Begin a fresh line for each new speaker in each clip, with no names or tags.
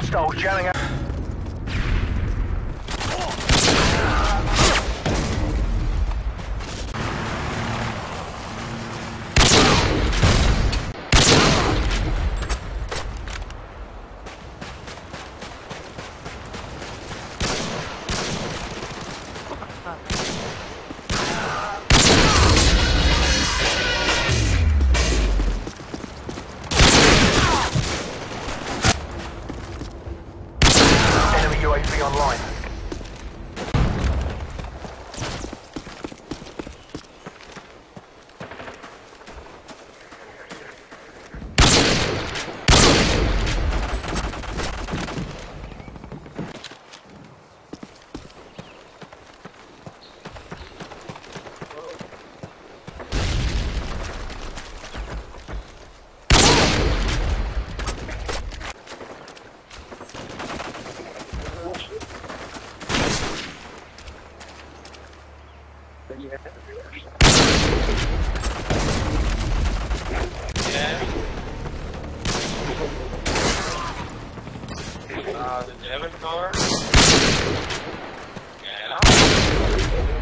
Hostiles jamming up. UAV online.
Uh, the Devon car. Yeah.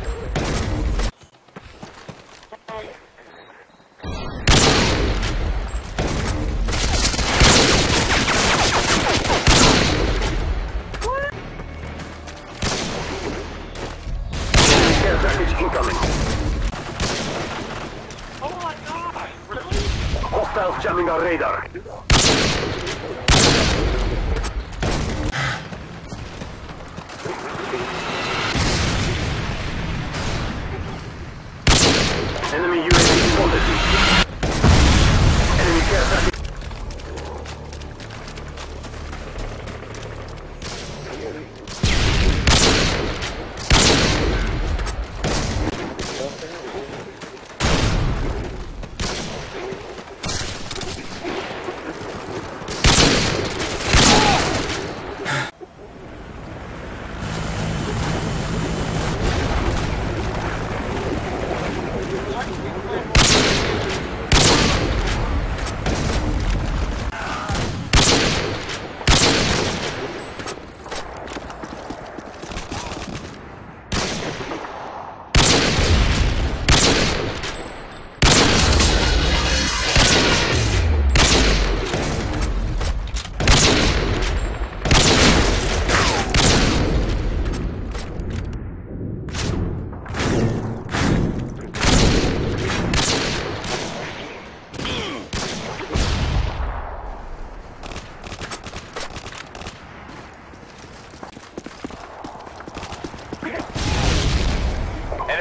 Incoming.
Oh my god! Really?
Hostiles jamming our radar. Enemy UAV